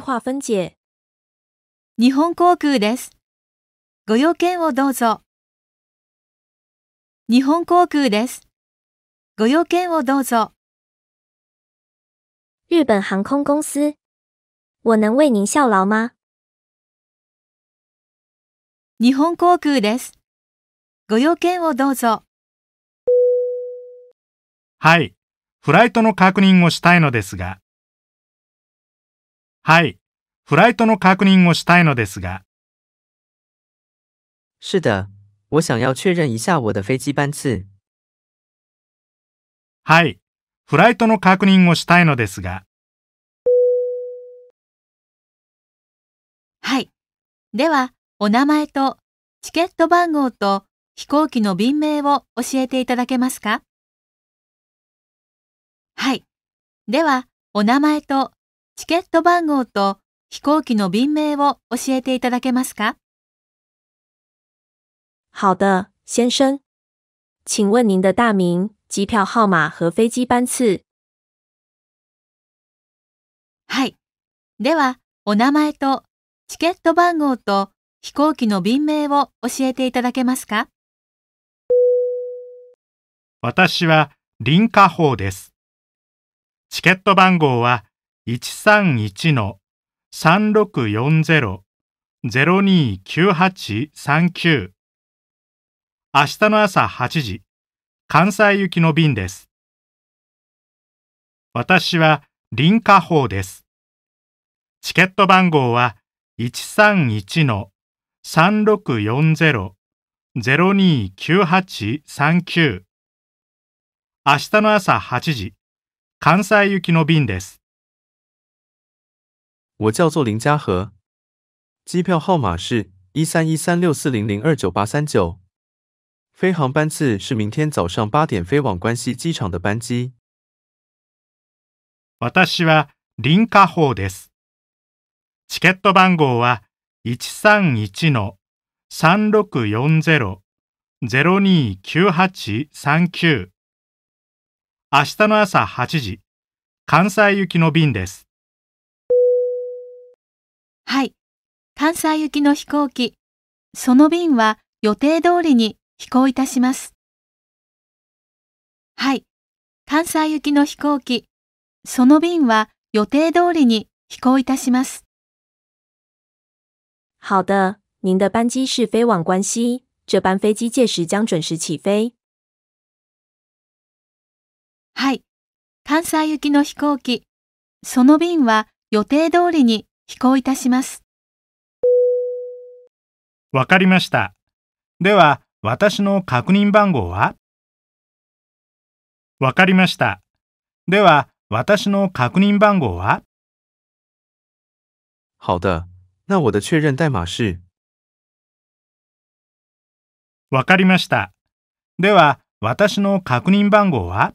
分解。日本航空です。ご用件をどうぞ。日本航空です。ご用件をどうぞ。日本航空公司，我能为您效劳吗？日本航空です。ご用件をどうぞ。はい。フライトの確認をしたいのですが。はい。フライトの確認をしたいのですが。是的，我想要确认一下我的飞机班次。はい。フライトの確認をしたいのですが。はい。では、お名前とチケット番号と飛行機の便名を教えていただけますか？はい。では、お名前とチケット番号と飛行機の便名を教えていただけますか？好的，先生，请问您的大名、机票号码和飞机班次。はい。では、お名前とチケット番号と飛行機の便名を教えていただけますか？私は林家宝です。チケット番号は131-3640-029839明日の朝8時、関西行きの便です。私は林家宝です。チケット番号は131-3640-029839明日の朝8時、関西行きの便です。我叫做林家和，机票号码是一三一三六四零零二九八三九，飞航班次是明天早上八点飛往关西机场的班机。私は林家宝です。チケット番号は131-3640-029839明日の朝8時、関西行きの便です。 はい。関西行きの飛行機。その便は予定通りに飛行いたします。はい。関西行きの飛行機。その便は予定通りに飛行いたします。好的，您的班机是飞往关西，这班飞机届时将准时起飞。はい。関西行きの飛行機。その便は予定通りに飛行いたします。わかりました。では、私の確認番号は？わかりました。では、私の確認番号は？好的，那我的确认代码是？わかりました。では、私の確認番号は？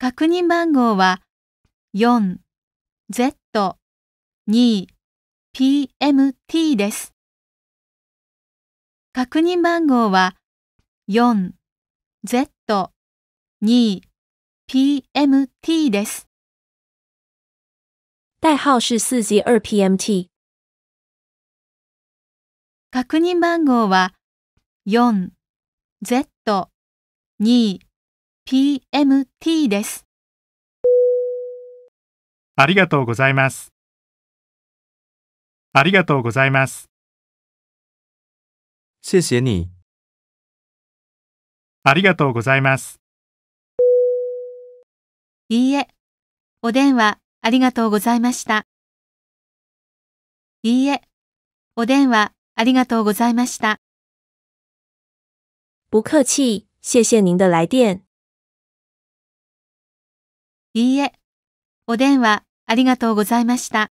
確認番号は 4Z2PMT です。確認番号は 4Z2PMT です。代号是四 Z 二 PMT。確認番号は 4Z2PMT です。ありがとうございます。ありがとうございます。谢谢你。ありがとうございます。いいえ、お電話ありがとうございました。いいえ、お電話ありがとうございました。不客气，谢谢您的来电。いいえ、お電話ありがとうございました。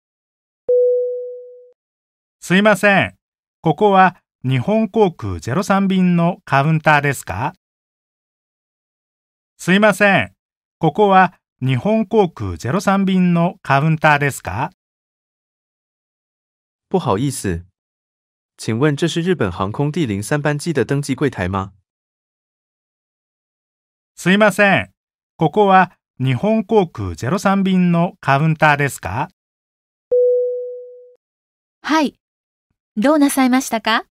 すいません。ここは日本航空03便のカウンターですか？すいません。ここは日本航空03便のカウンターですか？不好意思，请问这是日本航空第零三班机的登记柜台吗？すいません。ここは日本航空03便のカウンターですか？はい。どうなさいましたか？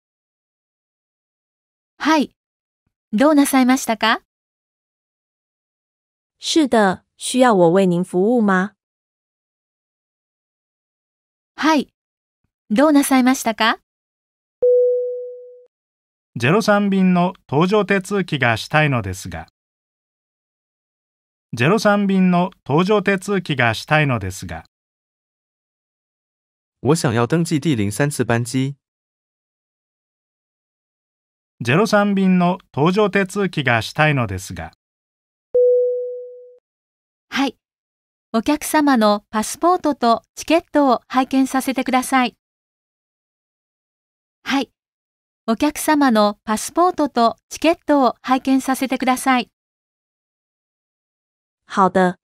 はい。どうなさいましたか？是的，需要我为您服务吗？はい。どうなさいましたか？03便の搭乗手続きがしたいのですが。03便の搭乗手続きがしたいのですが。我想要登记第零三次班机。03便の搭乗手続きがしたいのですが。はい。お客様のパスポートとチケットを拝見させてください。はい。お客様のパスポートとチケットを拝見させてください。好的，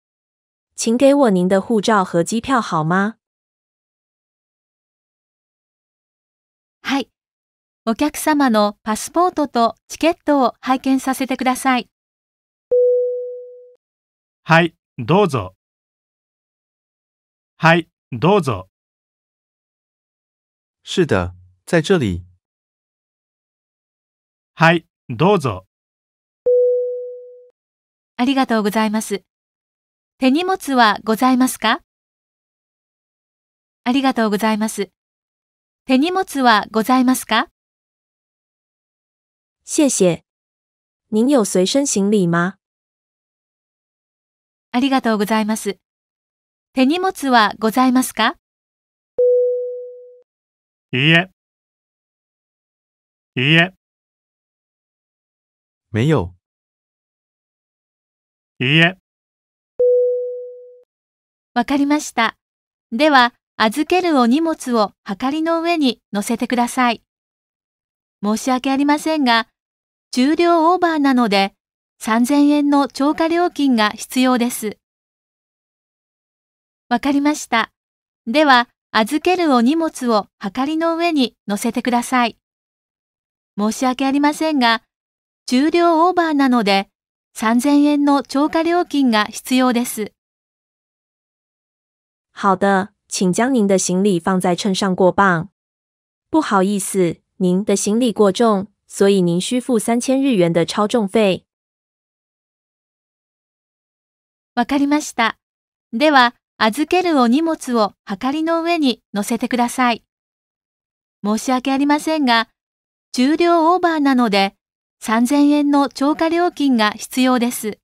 请给我您的护照和机票好吗？はい。お客様のパスポートとチケットを拝見させてください。はい、どうぞ。はい、どうぞ。是的，在这里。はい、どうぞ。ありがとうございます。手荷物はございますか？ありがとうございます。手荷物はございますか？谢谢。您有随身行李吗？ありがとうございます。手荷物はございますか？いいえ。いいえ、没有。いいえ。わかりました。では、預けるお荷物をはかりの上に乗せてください。申し訳ありませんが、重量オーバーなので、3000円の超過料金が必要です。わかりました。では、預けるお荷物をはかりの上に乗せてください。申し訳ありませんが、重量オーバーなので、3000円の超過料金が必要です。好的，请将您的行李放在秤上过磅。不好意思，您的行李过重，所以您需付三千日元的超重费。わかりました。では、預けるお荷物をはかりの上に乗せてください。申し訳ありませんが、重量オーバーなので、3000円の超過料金が必要です。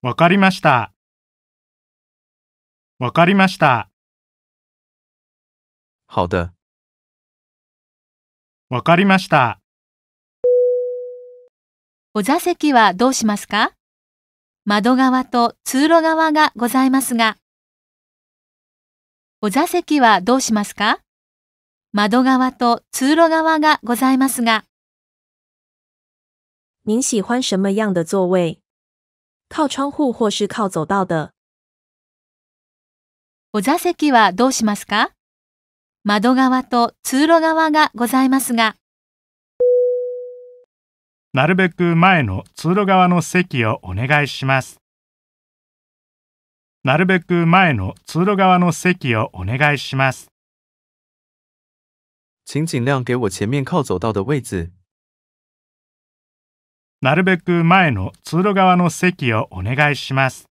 わかりました。わかりました。好的，わかりました。お座席はどうしますか？窓側と通路側がございますが。お座席はどうしますか？窓側と通路側がございますが。您喜欢什么样的座位？靠窗户或是靠走道的？お座席はどうしますか？窓側と通路側がございますが。なるべく前の通路側の席をお願いします。なるべく前の通路側の席をお願いします。请尽量给我前面靠走道的位子。なるべく前の通路側の席をお願いします。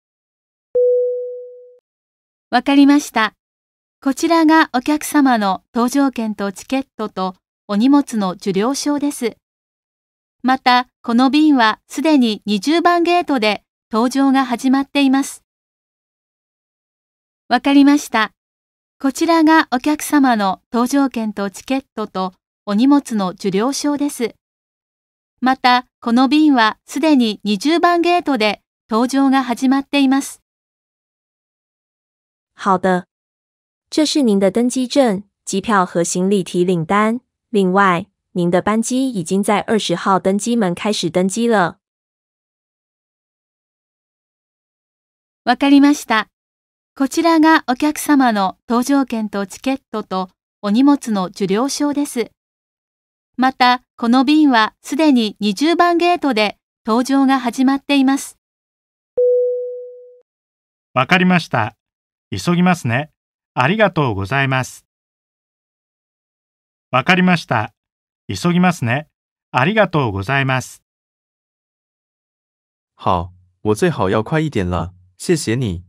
わかりました。こちらがお客様の搭乗券とチケットとお荷物の受領証です。また、この便はすでに20番ゲートで搭乗が始まっています。わかりました。こちらがお客様の搭乗券とチケットとお荷物の受領証です。また、この便はすでに20番ゲートで搭乗が始まっています。好的，这是您的登机证、机票和行李提领单。另外，您的班机已经在二十号登机门开始登机了。わかりました。こちらがお客様の搭乗券とチケットとお荷物の受領証です。また、この便はすでに20番ゲートで搭乗が始まっています。わかりました。急ぎますね。ありがとうございます。わかりました。急ぎますね。ありがとうございます。好，我最好要快一点了，谢谢你。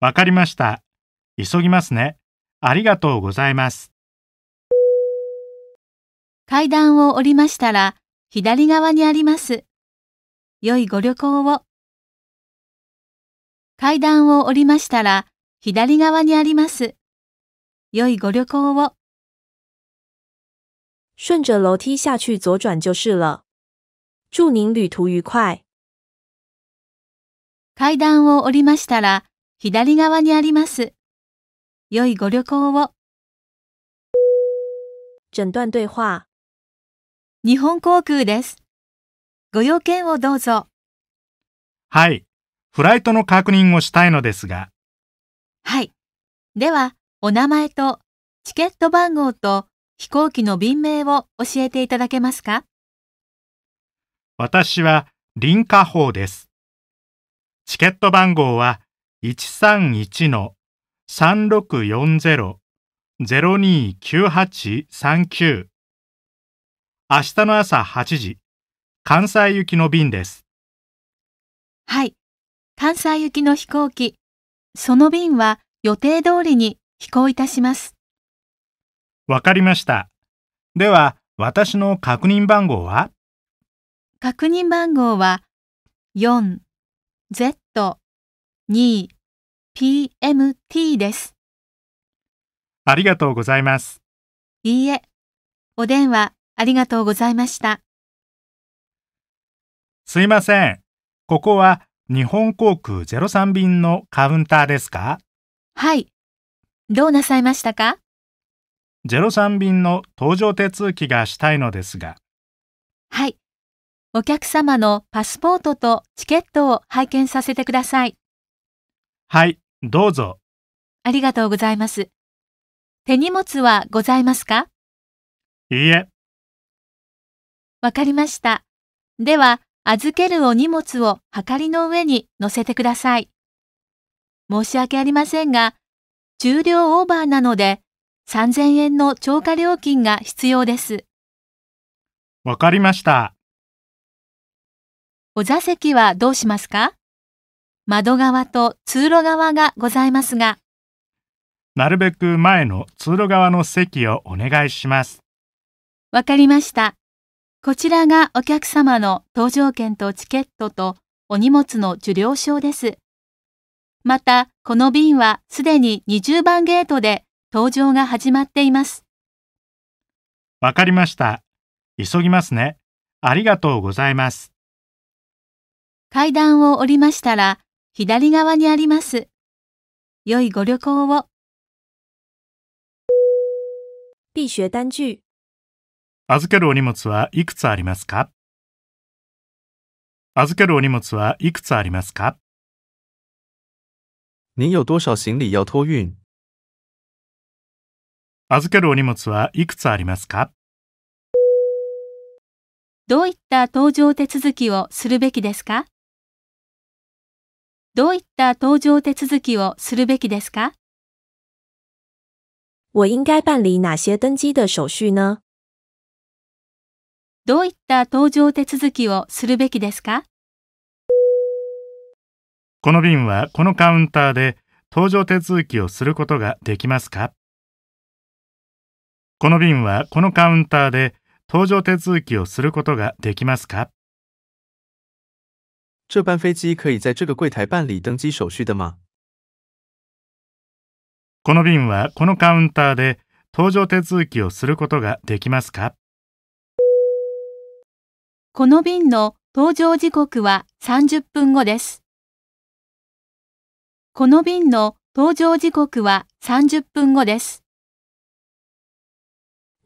わかりました。急ぎますね。ありがとうございます。階段を降りましたら、左側にあります。良いご旅行を。階段を降りましたら、左側にあります。良いご旅行を。顺着楼梯下去左转就是了。祝您旅途愉快。階段を降りましたら、左側にあります。良いご旅行を。整段对话。日本航空です。ご用件をどうぞ。はい。フライトの確認をしたいのですが、はい。では、お名前とチケット番号と飛行機の便名を教えていただけますか？私は林家宝です。チケット番号は131-3640-029839明日の朝8時、関西行きの便です。はい。関西行きの飛行機。その便は予定通りに飛行いたします。わかりました。では、私の確認番号は？確認番号は 4Z2PMT です。ありがとうございます。いいえ。お電話ありがとうございました。すいません。ここは日本航空03便のカウンターですか？はい。どうなさいましたか ?03 便の搭乗手続きがしたいのですが、はい。お客様のパスポートとチケットを拝見させてください。はい、どうぞ。ありがとうございます。手荷物はございますか？いいえ、わかりました。では、預けるお荷物をはかりの上に乗せてください。申し訳ありませんが、重量オーバーなので、3000円の超過料金が必要です。わかりました。お座席はどうしますか？窓側と通路側がございますが、なるべく前の通路側の席をお願いします。わかりました。こちらがお客様の搭乗券とチケットとお荷物の受領証です。また、この便はすでに20番ゲートで搭乗が始まっています。わかりました。急ぎますね。ありがとうございます。階段を降りましたら、左側にあります。良いご旅行を。必学单句。預けるお荷物はいくつありますか？預けるお荷物はいくつありますか？您有多少行李要托运？預けるお荷物はいくつありますか？どういった搭乗手続きをするべきですか？どういった搭乗手続きをするべきですか？我应该办理哪些登机的手续呢？どういった搭乗手続きをするべきですか？この便はこのカウンターで搭乗手続きをすることができますか？この便はこのカウンターで搭乗手続きをすることができますか？这班飞机可以在这个柜台办理登机手续的吗？この便はこのカウンターで搭乗手続きをすることができますか？この便の搭乗時刻は30分後です。この便の搭乗時刻は30分後です。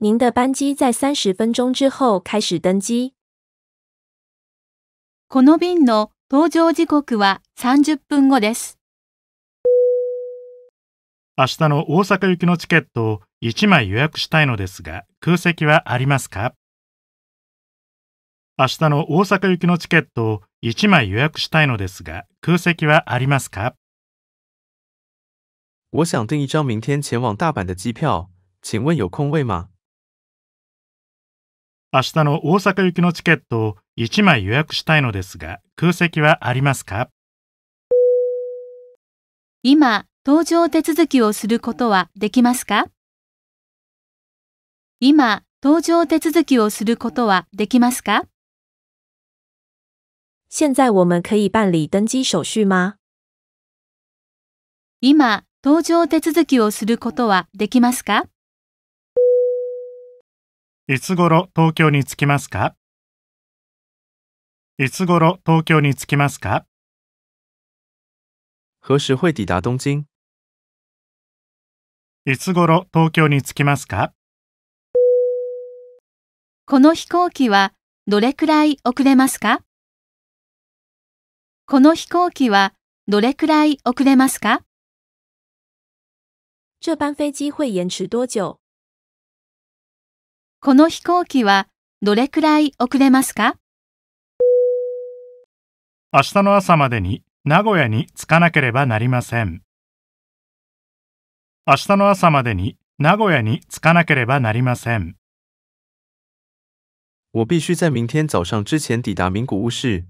您的班机在三十分钟之后开始登机。この便の搭乗時刻は30分後です。明日の大阪行きのチケットを1枚予約したいのですが空席はありますか？明日の大阪行きのチケットを1枚予約したいのですが、空席はありますか？我想订一张明天前往大阪的机票，请问有空位吗？明日の大阪行きのチケットを1枚予約したいのですが、空席はありますか？今、搭乗手続きをすることはできますか？今、搭乗手続きをすることはできますか？现在我们可以办理登机手续吗？今、搭乗手続きをすることはできますか？いつ頃東京に着きますか？いつ頃東京に着きますか？何时会抵达东京？いつ頃東京に着きますか？この飛行機はどれくらい遅れますか？この飛行機はどれくらい遅れますか？这班飞机会延迟多久？この飛行機はどれくらい遅れますか？明日の朝までに名古屋に着かなければなりません。明日の朝までに名古屋に着かなければなりません。我必须在明天早上之前抵达名古屋市。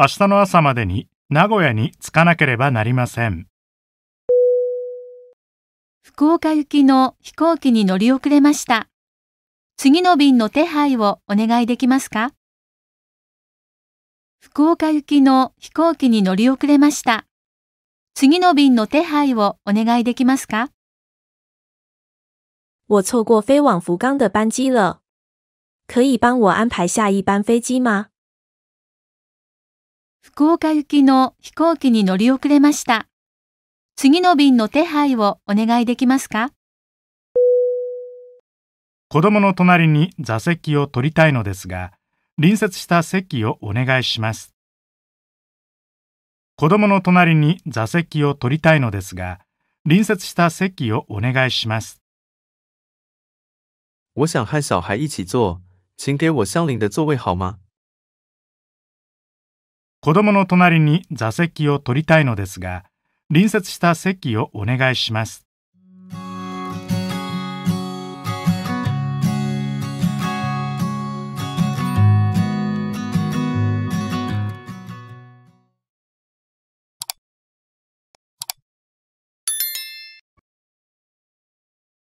明日の朝までに名古屋に着かなければなりません。福岡行きの飛行機に乗り遅れました。次の便の手配をお願いできますか？福岡行きの飛行機に乗り遅れました。次の便の手配をお願いできますか？我错过飞往福冈的班机了，可以帮我安排下一班飞机吗？福岡行きの飛行機に乗り遅れました。次の便の手配をお願いできますか？子供の隣に座席を取りたいのですが、隣接した席をお願いします。子供の隣に座席を取りたいのですが、隣接した席をお願いします。我想和小孩一起坐，请给我相邻的座位好吗？子供の隣に座席を取りたいのですが、隣接した席をお願いします。